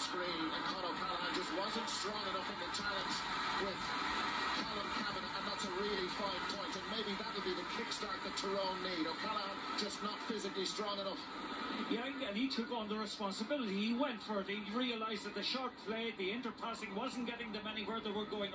screen, and Con O'Callaghan just wasn't strong enough in the challenge with Colm Cavanagh, and that's a really fine point, and maybe that'll be the kickstart that Tyrone need. O'Callaghan just not physically strong enough. Yeah, and he took on the responsibility. He went for it. He realised that the short play, the interpassing wasn't getting them anywhere they were going.